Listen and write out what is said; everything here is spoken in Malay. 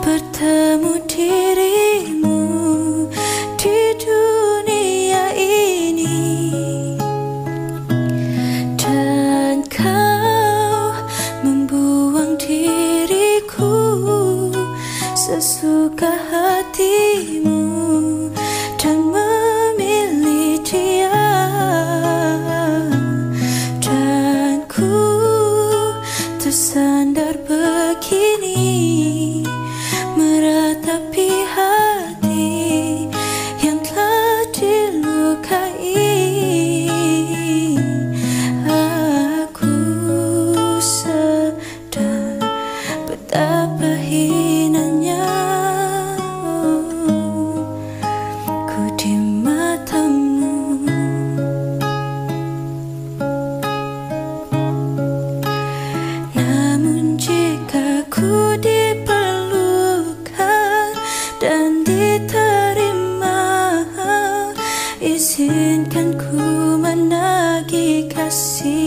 bertemu dirimu di dunia ini. Dan kau membuang diriku sesuka hatimu. tersandar begini. 이젠 간구만 아기 가시